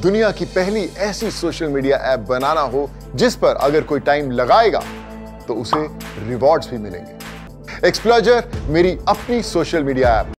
दुनिया की पहली ऐसी सोशल मीडिया ऐप बनाना हो जिस पर अगर कोई टाइम लगाएगा तो उसे रिवॉर्ड्स भी मिलेंगे। एक्सप्लोजर मेरी अपनी सोशल मीडिया ऐप।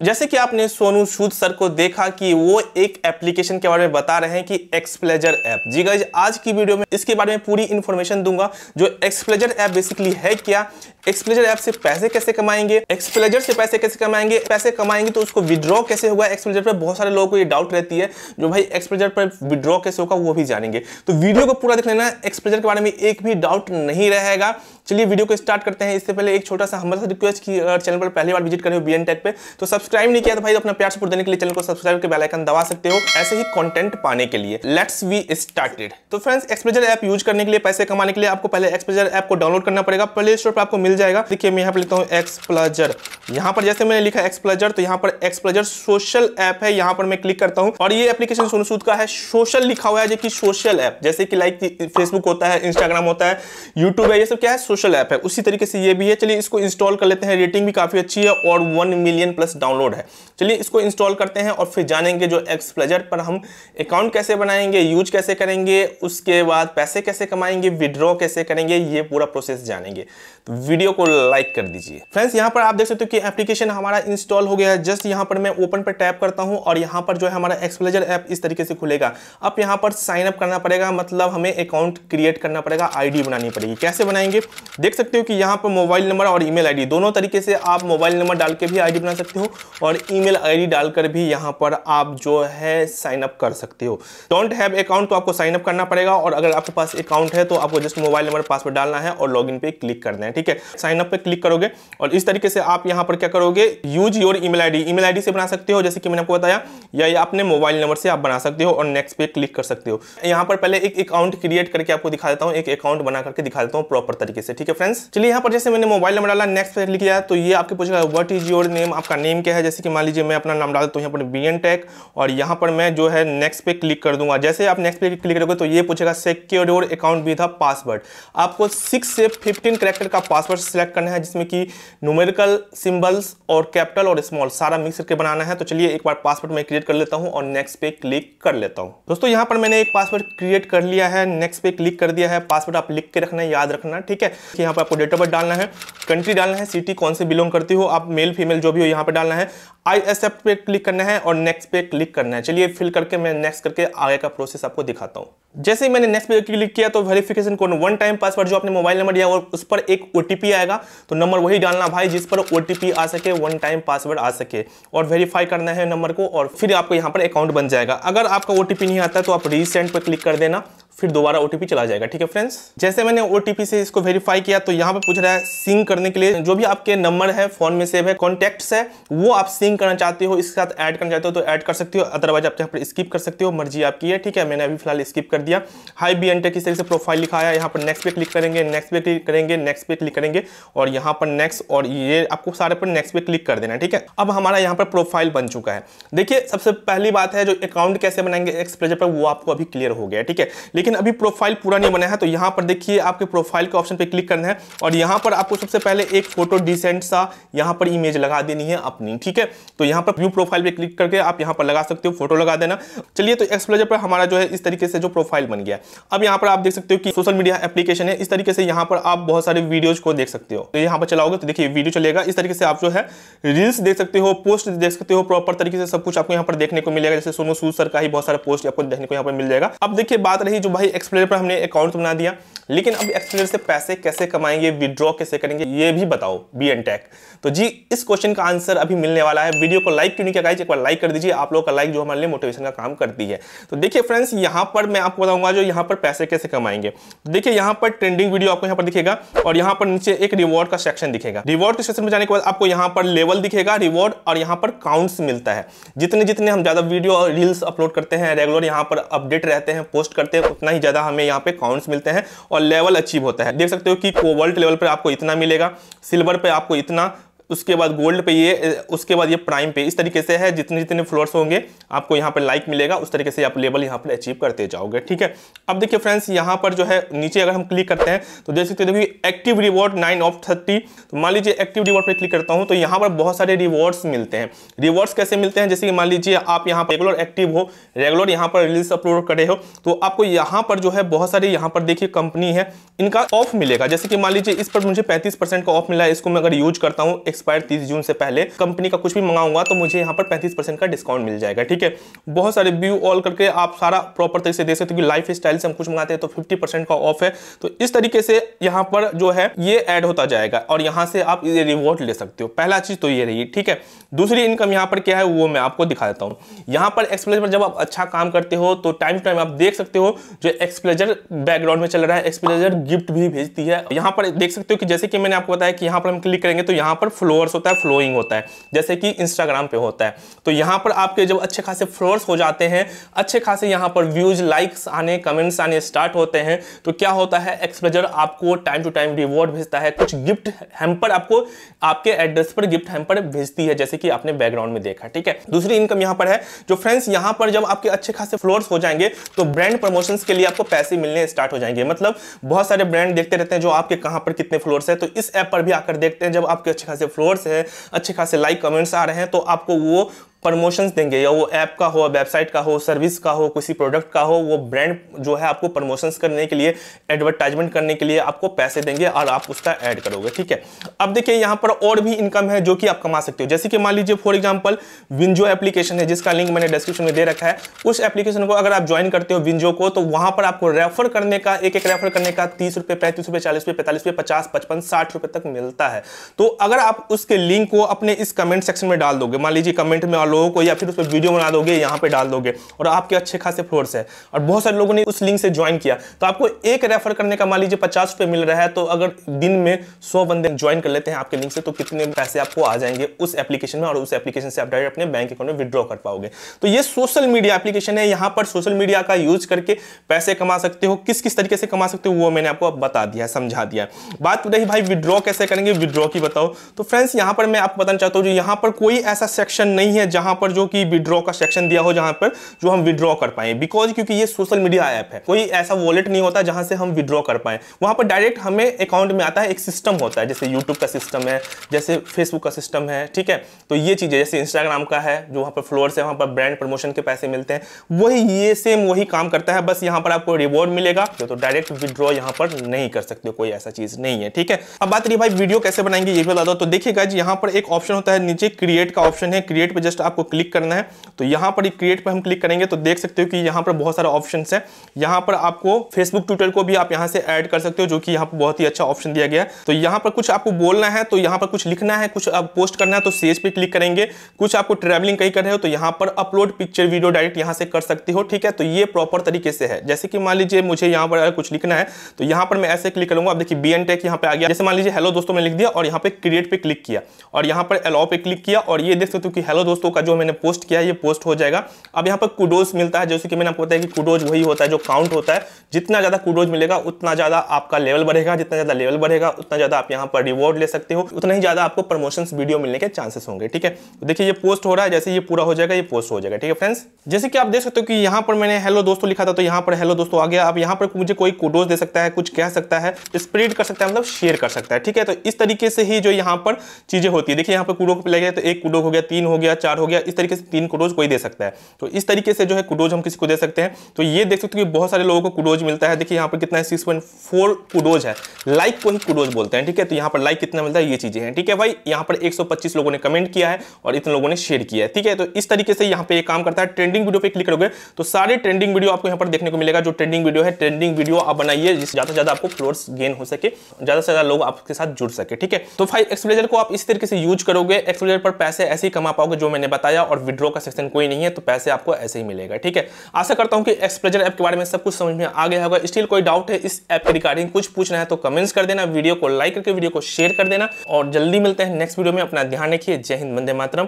जैसे कि आपने सोनू सूद सर को देखा कि वो एक एप्लीकेशन के बारे में बता रहे हैं कि एक्सप्लेजर ऐप। जी गाइज़ आज की वीडियो में इसके बारे में पूरी इन्फॉर्मेशन दूँगा, जो एक्सप्लेजर ऐप बेसिकली है क्या? एक्सप्लेजर ऐप से पैसे कैसे कमाएँगे? एक्सप्लेजर से पैसे कैसे कमाएँगे? पैसे कमाएँगे तो उसको विड्रॉ कैसे होगा? एक्सप्लेजर पर बहुत सारे लोगों को ये डाउट रहती है, जो भाई एक्सप्लेजर पर विड्रॉ कैसे होगा, वो भी जानेंगे। तो वीडियो को पूरा देख लेना एक्सप्लेजर के बारे में एक भी डाउट नहीं रहेगा। चलिए वीडियो को स्टार्ट करते हैं। इससे पहले एक छोटा सा हमारे साथ रिक्वेस्ट की अगर चैनल पर पहली बार विज़िट करें बी एन टेक पे तो सब्सक्राइब नहीं किया तो भाई अपना प्यार सपोर्ट देने के लिए चैनल को सब्सक्राइब के बेल आइकन दबा सकते हो। ऐसे ही कॉन्टेंट पाने के लिए। लेट्स वी स्टार्टेड तो फ्रेंड्स एक्सप्लेजर ऐप यूज़ करने के लिए, पैसे कमाने के लिए आपको पहले एक्सप्लेजर ऐप को डाउनलोड करना पड़ेगा। प्ले स्टोर पर आपको मिल जाएगा। देखिए, मैं यहाँ पर लिखता हूँ एक्सप्लेजर यहाँ पर जैसे मैंने लिखा एक्सप्लेजर तो यहाँ पर एक्सप्लेजर सोशल ऐप है। यहाँ पर मैं क्लिक करता हूँ। और ये एप्लीकेशन सोनू सूद का है। सोशल लिखा हुआ है जो कि सोशल ऐप जैसे कि लाइक फेसबुक होता है इंस्टाग्राम होता है यूट्यूब है, ये सब क्या है? सोशल ऐप है। उसी तरीके से ये भी है। चलिए, इसको इंस्टॉल कर लेते हैं। रेटिंग भी काफ़ी अच्छी है और वन मिलियन प्लस डाउनलोड है। चलिए इसको इंस्टॉल करते हैं और फिर जानेंगे जो एक्स प्लेजर पर हम अकाउंट कैसे बनाएँगे यूज़ कैसे करेंगे, उसके बाद पैसे कैसे कमाएँगे विड्रॉ कैसे करेंगे, ये पूरा प्रोसेस जानेंगे। तो वीडियो को लाइक कर दीजिए। फ्रेंड्स यहाँ पर आप देख सकते हो कि एप्लीकेशन हमारा इंस्टॉल हो गया है। जस्ट यहाँ पर मैं ओपन पर टैप करता हूँ और यहाँ पर जो है हमारा एक्सप्लेजर ऐप इस तरीके से खुलेगा। अब यहाँ पर साइन अप करना पड़ेगा मतलब हमें अकाउंट क्रिएट करना पड़ेगा आईडी बनानी पड़ेगी। कैसे बनाएँगे? देख सकते हो कि यहाँ पर मोबाइल नंबर और ईमेल आईडी दोनों तरीके से आप मोबाइल नंबर डाल के भी आईडी बना सकते हो। और ईमेल आईडी डालकर भी यहाँ पर आप जो है साइन अप कर सकते हो। डोंट हैव अकाउंट तो आपको साइन अप करना पड़ेगा और अगर आपके पास अकाउंट है तो आपको जस्ट मोबाइल नंबर पासवर्ड डालना है और लॉगिन पे क्लिक करना है, ठीक है? साइन अप पे क्लिक करोगे और इस तरीके से आप यहाँ पर क्या करोगे? Use your email ID email ID से बना सकते हो, जैसे कि मैंने आपको बताया, या अपने मोबाइल नंबर से आप बना सकते हो और नेक्स्ट पे क्लिक कर सकते हो। यहाँ पर पहले एक अकाउंट क्रिएट करके आपको दिखा देता हूँ, एक अकाउंट बना करके दिखा देता हूँ प्रॉपर तरीके से, ठीक है फ्रेंड्स चलिए यहाँ पर जैसे मैंने मोबाइल नंबर डाला नेक्स्ट पे क्लिक किया तो ये आपके पूछेगा व्हाट इज़ योर नेम आपका नेम क्या है? जैसे कि मान लीजिए मैं अपना नाम डाल देता हूँ, यहाँ पर बी एन टेक और यहाँ पर मैं जो है नेक्स्ट पे क्लिक कर दूँगा। जैसे आप नेक्स्ट पे क्लिक करोगे तो ये पूछेगा सिक्योर योर अकाउंट भी था पासवर्ड आपको सिक्स से फिफ्टीन करेक्टर का पासवर्ड सेलेक्ट करना है, जिसमें कि न्यूमेरिकल सिंबल्स और कैपिटल और स्मॉल सारा मिक्स करके बनाना है। तो चलिए एक बार पासवर्ड मैं क्रिएट कर लेता हूँ और नेक्स्ट पे क्लिक कर लेता हूँ। दोस्तों, यहाँ पर मैंने एक पासवर्ड क्रिएट कर लिया है नेक्स्ट पे क्लिक कर दिया है। पासवर्ड आप लिख के रखना है, याद रखना, ठीक है? यहाँ पर आपको डेट ऑफ़ बर्थ डालना है कंट्री डालना है सिटी कौन से बिलोंग करती हो, आप मेल फीमेल जो भी हो, यहाँ पर डालना है। आई एक्सेप्ट पे क्लिक करना है और नेक्स्ट पे क्लिक करना है। चलिए फिल करके मैं नेक्स्ट करके आगे का प्रोसेस आपको दिखाता हूँ। जैसे ही मैंने नेक्स्ट पे क्लिक किया तो verification code one time password जो आपने मोबाइल नंबर दिया और उस पर एक ओटीपी आएगा। तो नंबर वही डालना भाई जिस पर ओटीपी आ सके वन टाइम पासवर्ड आ सके और वेरीफाई करना है नंबर को और फिर आपको यहाँ पर अकाउंट बन जाएगा। अगर आपका ओटीपी नहीं आता तो आप रीसेंट पर क्लिक कर देना। फिर दोबारा ओटीपी चला जाएगा, ठीक है फ्रेंड्स जैसे मैंने ओटीपी से इसको वेरीफाई किया तो यहाँ पे पूछ रहा है सिंक करने के लिए, जो भी आपके नंबर है फ़ोन में सेव है कॉन्टेक्ट्स है, वो आप सिंक करना चाहते हो, इसके साथ ऐड करना चाहते हो तो ऐड कर सकते हो अदरवाइज़ आप यहाँ पर स्किप कर सकते हो, मर्ज़ी आपकी है, ठीक है? मैंने अभी फ़िलहाल स्किप कर दिया। हाई बी एंटर किस तरह से प्रोफ़ाइल लिखा है, यहाँ पर नेक्स्ट पे क्लिक करेंगे नेक्स्ट पे क्लिक करेंगे नेक्स्ट पे क्लिक करेंगे, और यहाँ पर नेक्स्ट और ये आपको सारे पर नेक्स्ट पे क्लिक कर देना ठीक है? अब हमारा यहाँ पर प्रोफ़ाइल बन चुका है। देखिए, सबसे पहली बात है, जो अकाउंट कैसे बनाएँगे एक्सप्लेजर पर वो आपको अभी क्लियर हो गया ठीक है? लेकिन अभी प्रोफ़ाइल पूरा नहीं बना है तो यहाँ पर देखिए आपके प्रोफ़ाइल के ऑप्शन पे क्लिक करना है और यहाँ पर आपको सबसे पहले एक फ़ोटो डिसेंट सा यहाँ पर इमेज लगा देनी है अपनी ठीक है तो यहाँ पर व्यू प्रोफ़ाइल पे क्लिक करके आप यहाँ पर लगा सकते हो फ़ोटो लगा देना चलिए तो एक्सप्लेजर पर हमारा जो है इस तरीके से जो प्रोफ़ाइल बन गया अब यहाँ पर आप देख सकते हो कि सोशल मीडिया एप्लीकेशन है इस तरीके से यहाँ पर आप बहुत सारे वीडियोज़ को देख सकते हो तो यहाँ पर चलाओगे तो देखिए वीडियो चलेगा इस तरीके से आप जो है रील्स देख सकते हो पोस्ट देख सकते हो प्रॉपर तरीके से सब कुछ आपको यहाँ पर देखने को मिलेगा जैसे सोनू सूद सर का ही बहुत सारे पोस्ट आपको देखने को यहाँ पर मिल जाएगा अब देखिए बात रही जो भाई एक्सप्लेजर पर हमने अकाउंट बना दिया। लेकिन अब एक्सप्लेजर से पैसे कैसे कमाएँगे विड्रॉ कैसे करेंगे, ये भी बताओ बी एन टेक तो जी, इस क्वेश्चन का आंसर अभी मिलने वाला है। वीडियो को लाइक क्यों नहीं किया गाइज़ एक बार लाइक कर दीजिए। आप लोग का लाइक जो हमारे लिए मोटिवेशन का काम करती है। तो देखिए फ्रेंड्स यहाँ पर मैं आपको बताऊँगा जो यहाँ पर पैसे कैसे कमाएँगे। तो देखिए, यहाँ पर ट्रेंडिंग वीडियो आपको यहाँ पर दिखेगा और यहाँ पर नीचे एक रिवॉर्ड का सेक्शन दिखेगा। रिवॉर्ड के सेक्शन में जाने के बाद आपको यहाँ पर लेवल दिखेगा रिवॉर्ड और यहाँ पर काउंट्स मिलता है। जितने जितने हम ज़्यादा वीडियो और रील्स अपलोड करते हैं रेगुलर यहाँ पर अपडेट रहते हैं पोस्ट करते हैं ही ज़्यादा हमें यहाँ पे काउंट्स मिलते हैं और लेवल अचीव होता है। देख सकते हो कि कोवल्ट लेवल पर आपको इतना मिलेगा सिल्वर पर आपको इतना उसके बाद गोल्ड पे ये उसके बाद ये प्राइम पे, इस तरीके से है, जितने जितने फ्लोर्स होंगे, आपको यहाँ पर लाइक मिलेगा, उस तरीके से आप लेवल यहाँ पर अचीव करते जाओगे, ठीक है? अब देखिए फ्रेंड्स यहाँ पर जो है, नीचे अगर हम क्लिक करते हैं तो देख सकते देखिए active reward nine of thirty तो मान लीजिए एक्टिव रिवॉर्ड पर क्लिक करता हूँ तो यहाँ पर बहुत सारे रिवॉर्ड्स मिलते हैं। रिवॉर्ड्स कैसे मिलते हैं? जैसे कि मान लीजिए, आप यहाँ पर रेगुलर एक्टिव हो रेगुलर यहाँ पर रिलीज़ अपलोड करे हो तो आपको यहाँ पर जो है, बहुत सारी यहाँ पर देखिए कंपनी है, इनका ऑफ़ मिलेगा। जैसे कि मान लीजिए, इस पर मुझे पैंतीस का ऑफ़ मिला है, इसको मैं अगर यूज़ करता हूँ एक्सपायर तीस जून से पहले कंपनी का कुछ भी मंगाऊँगा तो मुझे यहाँ पर पैंतीस परसेंट का डिस्काउंट मिल जाएगा, ठीक है? बहुत सारे व्यू ऑल करके आप सारा प्रॉपर तरीके से देख सकते हो लाइफ स्टाइल से हम कुछ मंगाते हैं तो फिफ्टी का ऑफ़ है। तो इस तरीके से यहाँ पर जो है, ये ऐड होता जाएगा और यहाँ से आप ये रिवॉर्ड ले सकते हो। पहला चीज़ तो ये रही, ठीक है? दूसरी इनकम यहाँ पर क्या है, वो मैं आपको दिखा देता हूँ। यहाँ पर एक्सप्लेजर पर जब आप अच्छा काम करते हो तो टाइम टू टाइम आप देख सकते हो, जो एक्सप्लेजर बैकग्राउंड में चल रहा है एक्सप्लेजर गिफ्ट भी भेजती है। यहाँ पर देख सकते हो कि जैसे कि मैंने आपको बताया कि यहाँ पर हम क्लिक करेंगे तो यहाँ पर फ्लोअर्स होता है, फ्लोइंग होता है, जैसे कि इंस्टाग्राम पे होता है। तो यहाँ पर आपके जब अच्छे खासे फ्लोअर्स हो जाते हैं, अच्छे खासे यहाँ पर व्यूज़, लाइक्स आने, कमेंट्स आने स्टार्ट होते हैं तो क्या होता है एक्सप्लेजर आपको टाइम टू टाइम रिवॉर्ड भेजता है, कुछ गिफ्ट हेम्पर आपको, आपके एड्रेस पर गिफ्ट हेम्पर भेजती है, जैसे कि आपने बैकग्राउंड में देखा, ठीक है? दूसरी इनकम यहाँ पर है, जो फ्रेंड्स यहाँ पर जब आपके अच्छे खासे फ्लोर्स हो जाएँगे तो ब्रांड प्रमोशन के लिए आपको पैसे मिलने स्टार्ट हो जाएँगे। मतलब बहुत सारे ब्रांड देखते रहते हैं, जो आपके कहाँ पर कितने फ्लोर्स है तो इस ऐप पर भी आकर देखते हैं, जब आपके अच्छे खासे फ्लोर्स है अच्छे खासे लाइक कमेंट्स आ रहे हैं तो आपको वो प्रमोशंस देंगे, या वो ऐप का हो, वेबसाइट का हो, सर्विस का हो, किसी प्रोडक्ट का हो, वो ब्रांड जो है आपको प्रमोशंस करने के लिए, एडवर्टाइजमेंट करने के लिए आपको पैसे देंगे और आप उसका ऐड करोगे, ठीक है? अब देखिए, यहाँ पर और भी इनकम है जो कि आप कमा सकते हो। जैसे कि मान लीजिए फॉर एग्ज़ाम्पल विंजो एप्लीकेशन है, जिसका लिंक मैंने डिस्क्रिप्शन में दे रखा है। उस एप्लीकेशन को अगर आप ज्वाइन करते हो विंजो को तो वहाँ पर आपको रेफर करने का एक एक रेफर करने का तीस रुपये पैंतीस रुपये चालीस रुपये पैंतालीस रुपये पचास, पचपन, साठ रुपए तक मिलता है। तो अगर आप उसके लिंक को अपने इस कमेंट सेक्शन में डाल दोगे, मान लीजिए कमेंट में लोगों को या फिर उस पर वीडियो बना दोगे, यहाँ पे डाल दोगे, और आपके अच्छे खासे फ्लोर्स है। और बहुत सारे लोगों ने उस लिंक से ज्वाइन किया। तो आपको एक रेफर करने का मान लीजिए पचास रुपए मिल रहा है तो अगर दिन में सौ बंदे ज्वाइन कर लेते हैं आपके लिंक से तो कितने पैसे आपको आ जाएँगे उस एप्लीकेशन में, और उस एप्लीकेशन से आप डायरेक्ट अपने बैंक अकाउंट में विड्रॉ कर पाओगे। तो ये सोशल मीडिया एप्लीकेशन है। यहाँ पर सोशल मीडिया का यूज़ करके पैसे कमा सकते हो। किस किस तरीके से कमा सकते हो, वो मैंने आपको बता दिया, समझा दिया। बात रही भाई विड्रॉ कैसे करेंगे विड्रॉ की बताओ। तो फ्रेंड्स यहाँ पर मैं आपको बताना चाहता हूँ जो यहाँ पर कोई ऐसा सेक्शन नहीं है जहाँ पर जो कि विड्रॉ का सेक्शन दिया हो, जहाँ पर जो हम विड्रॉ कर पाए। बिकॉज़ क्योंकि ये सोशल मीडिया ऐप है, कोई ऐसा वॉलेट नहीं होता जहाँ से हम विड्रॉ कर पाए। वहाँ पर डायरेक्ट हमें अकाउंट में आता है, एक सिस्टम होता है, जैसे यूट्यूब का सिस्टम है, जैसे फेसबुक का सिस्टम है, ठीक है? तो ये चीज़ें, जैसे इंस्टाग्राम का है, जो वहाँ पर फ्लोर्स है, वहाँ पर ब्रांड प्रमोशन के पैसे मिलते हैं, वही ये सेम वही काम करता है। बस यहाँ पर आपको रिवॉर्ड मिलेगा तो डायरेक्ट विड्रॉ यहाँ पर नहीं कर सकते कोई ऐसा चीज़ नहीं है, ठीक है? अब बात रही भाई वीडियो कैसे बनाएँगे, ये भी बता दो। तो देखिएगा यहाँ पर एक ऑप्शन होता है, नीचे क्रिएट का ऑप्शन है। क्रिएट पे जस्ट आपको क्लिक करना है तो यहाँ पर क्रिएट पर हम क्लिक करेंगे तो देख सकते हो कि यहाँ पर बहुत सारे ऑप्शन है यहाँ पर आपको फेसबुक ट्विटर को भी आप यहाँ से ऐड कर सकते हो जो कि यहाँ पर बहुत ही अच्छा ऑप्शन दिया गया है तो यहाँ पर कुछ आपको बोलना है तो यहाँ पर कुछ लिखना है कुछ आप पोस्ट करना है तो सेज पे क्लिक करेंगे कुछ आपको ट्रेवलिंग कहीं कर रहे हो तो यहाँ पर अपलोड पिक्चर वीडियो डायरेक्ट यहाँ से कर सकते हो ठीक है तो ये प्रॉपर तरीके से है जैसे कि मान लीजिए मुझे यहाँ पर कुछ लिखना है तो यहाँ पर मैं ऐसे क्लिक करूँगा अब देखिए बी एन टेक यहाँ पे आ गया जैसे मान लीजिए हेलो दोस्तों में लिख दिया और यहाँ पे क्रिएट पे क्लिक किया और यहाँ पर अलाउ पे क्लिक किया और ये देख सकते हो कि हेलो दोस्तों का जो मैंने पोस्ट किया है, ये पोस्ट हो जाएगा। अब यहाँ पर कुडोज मिलता है, जैसे कि मैंने आपको बताया कि कुडोज वही होता है, जो काउंट होता है। जितना ज़्यादा कुडोज मिलेगा, उतना ज़्यादा आपका लेवल बढ़ेगा। जितना ज़्यादा लेवल बढ़ेगा, उतना ज़्यादा आप यहाँ पर रिवॉर्ड ले सकते हो। उतना ही ज़्यादा आपको प्रमोशन वीडियो मिलने के चांसेस होंगे, ठीक है? तो देखिए, ये पोस्ट हो रहा है, जैसे ये पूरा हो जाएगा, ये पोस्ट हो जाएगा, ठीक है फ्रेंड्स जैसे कि आप देख सकते हो कि यहाँ पर मैंने हेलो दोस्तों लिखा था तो यहाँ पर हेलो दोस्तों आ गया। अब यहाँ पर मुझे कोई कुडोज दे सकता है, कुछ कह सकता है स्प्रेड कर सकता है मतलब शेयर कर सकता है, ठीक है? तो इस तरीके से ही जो यहाँ पर चीज़ें होती है। देखिए, यहाँ पर कुडो पे लगे तो एक कुडो हो गया, तीन हो गया, चार हो गया, इस तरीके से तीन कुडोज कोई दे सकता है। तो इस तरीके से जो है कुडोज हम किसी को दे सकते हैं। तो ये देख सकते हो कि बहुत सारे लोगों को कुडोज मिलता है। देखिए यहाँ पर कितना है सिक्स कुडोज है। लाइक को ही कुडोज बोलते हैं, ठीक है? तो यहाँ पर लाइक कितना मिलता है, ये चीज़ें हैं, ठीक है भाई? यहाँ पर एक लोगों ने कमेंट किया है और इतने लोगों ने शेयर किया है, ठीक है? तो इस तरीके से यहाँ पे काम करता है। ट्रेंडिंग वीडियो पे क्लिक करोगे तो सारे ट्रेंडिंग वीडियो आपको यहाँ पर देखने को मिलेगा। जो ट्रेंडिंग वीडियो है ट्रेंडिंग वीडियो आप बनाइए, जिससे ज़्यादा से ज़्यादा आपको फ्लोर्स गेन हो सके, ज़्यादा से ज़्यादा लोग आपके साथ जुड़ सके, ठीक है? तो भाई, एक्सप्लेजर को आप इस तरीके से यूज़ करोगे, एक्सप्लेजर पर पैसे ऐसे ही कमा पाओगे जो मैंने बताया और विड्रॉ का सेक्शन कोई नहीं है तो पैसे आपको ऐसे ही मिलेगा, ठीक है? आशा करता हूँ कि एक्सप्लेजर ऐप के बारे में सब कुछ समझ में आ गया होगा। स्टिल कोई डाउट है, इस ऐप के रिगार्डिंग कुछ पूछना है तो कमेंट्स कर देना वीडियो को लाइक करके वीडियो को शेयर कर देना और जल्दी मिलते हैं नेक्स्ट वीडियो में। अपना ध्यान रखिए। जय हिंद मंदे मातरम।